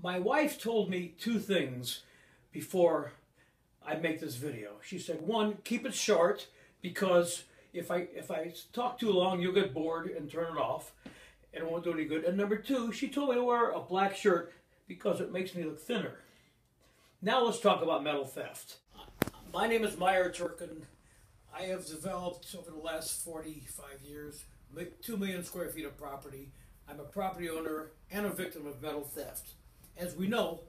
My wife told me two things before I make this video. She said, one, keep it short because if I if I talk too long, you'll get bored and turn it off, and it won't do any good. And number two, she told me to wear a black shirt because it makes me look thinner. Now let's talk about metal theft. My name is Meyer Turken. I have developed over the last 45 years 2 million square feet of property. I'm a property owner and a victim of metal theft. As we know,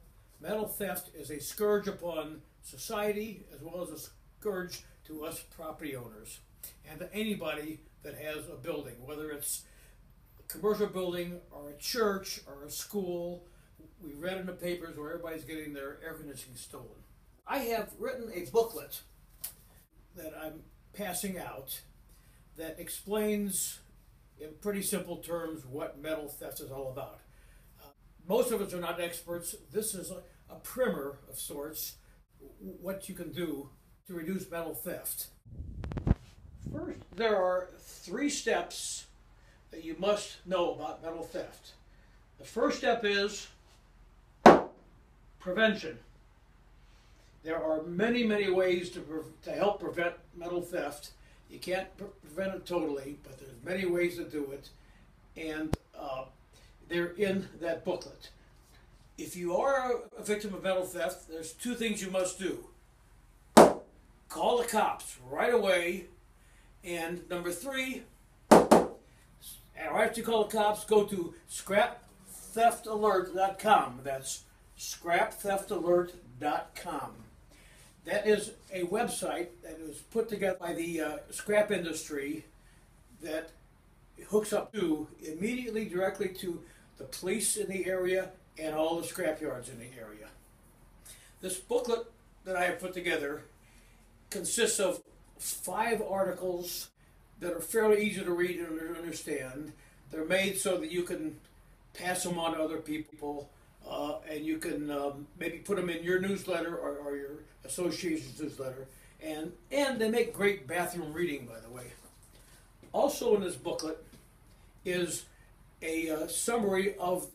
metal theft is a scourge upon society as well as a scourge to us property owners and to anybody that has a building, whether it's a commercial building or a church or a school. We read in the papers where everybody's getting their air conditioning stolen. I have written a booklet that I'm passing out that explains in pretty simple terms what metal theft is all about. Most of us are not experts. This is a, a primer of sorts, what you can do to reduce metal theft. First, there are three steps that you must know about metal theft. The first step is prevention. There are many, many ways to, to help prevent metal theft. You can't prevent it totally, but there's many ways to do it, and uh, they're in that booklet. If you are a victim of metal theft, there's two things you must do. Call the cops right away, and number three, after you call the cops, go to scraptheftalert.com. That's scraptheftalert.com. That is a website that was put together by the uh, scrap industry that hooks up to immediately directly to the police in the area and all the scrap yards in the area. This booklet that I have put together consists of five articles that are fairly easy to read and understand. They're made so that you can pass them on to other people uh, and you can um, maybe put them in your newsletter or, or, your association's newsletter. And, and they make great bathroom reading, by the way. Also in this booklet is a uh, summary of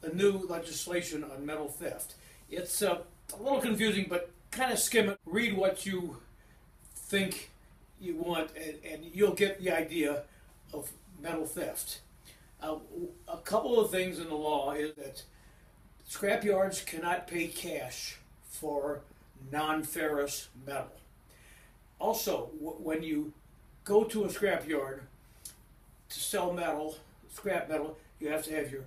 the new legislation on metal theft. It's uh, a little confusing, but kind of skim it, read what you think you want, and, and you'll get the idea of metal theft. Uh, a couple of things in the law is that Scrapyards cannot pay cash for non-ferrous metal. Also, when you go to a scrapyard to sell metal, scrap metal, you have to have your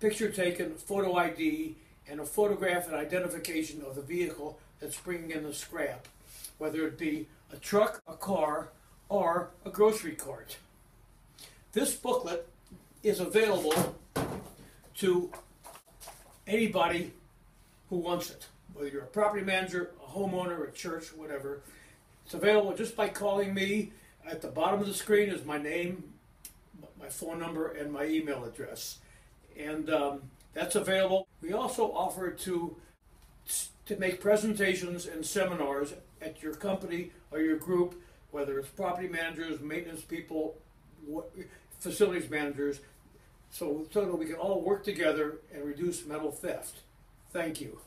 picture taken, photo ID, and a photograph and identification of the vehicle that's bringing in the scrap, whether it be a truck, a car, or a grocery cart. This booklet is available to anybody who wants it, whether you're a property manager, a homeowner, a church, whatever. It's available just by calling me. At the bottom of the screen is my name, my phone number, and my email address. And um, that's available. We also offer to to make presentations and seminars at your company or your group, whether it's property managers, maintenance people, facilities managers, so, so that we can all work together and reduce metal theft. Thank you.